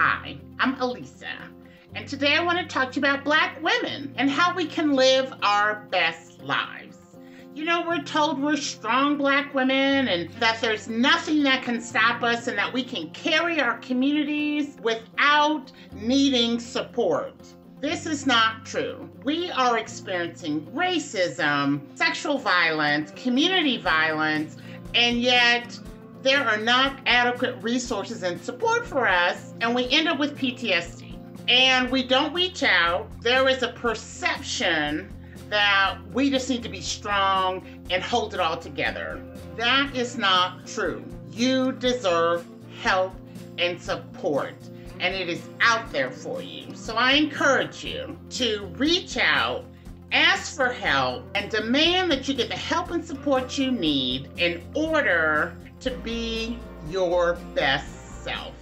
Hi, I'm Alisa, and today I want to talk to you about Black women and how we can live our best lives. You know, we're told we're strong Black women and that there's nothing that can stop us and that we can carry our communities without needing support. This is not true. We are experiencing racism, sexual violence, community violence, and yet there are not adequate resources and support for us, and we end up with PTSD. And we don't reach out. There is a perception that we just need to be strong and hold it all together. That is not true. You deserve help and support, and it is out there for you. So I encourage you to reach out, ask for help, and demand that you get the help and support you need in order to be your best self.